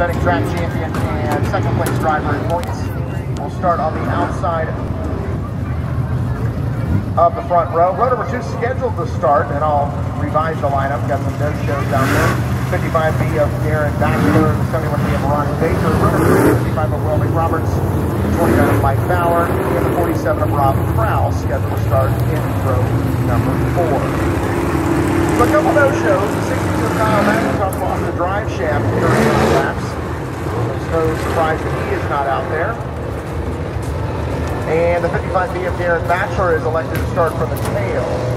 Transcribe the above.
defending track champion and second place driver in points. We'll start on the outside of the front row. Row number two scheduled to start, and I'll revise the lineup. Got some no shows down there. 55B of Darren the 71B of Ronnie Baker, row number 55 of Will McRoberts, 29 of Mike Bauer, and the 47 of Rob Krause scheduled to start in row number four. So a couple no shows. The 62 of Kyle McIntosh lost the drive shaft. No that he is not out there. And the 55B of Darren Bachelor is elected to start from the tail.